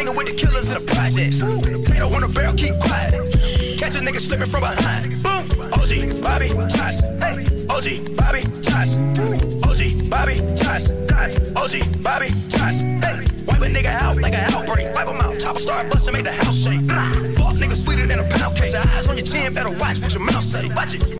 Hanging with the killers in the projects. They don't want a barrel, keep quiet. Catch a nigga slipping from behind. OG, Bobby, Johnson. OG, Bobby, Johnson. OG, Bobby, Johnson. OG, Bobby, Johnson. Wipe a nigga out like an outbreak. Wipe him out. Chopper start busting, make the house shake. Fuck nigga sweeter than a pound cake. Your eyes on your chin, better watch what your mouth say. Watch it.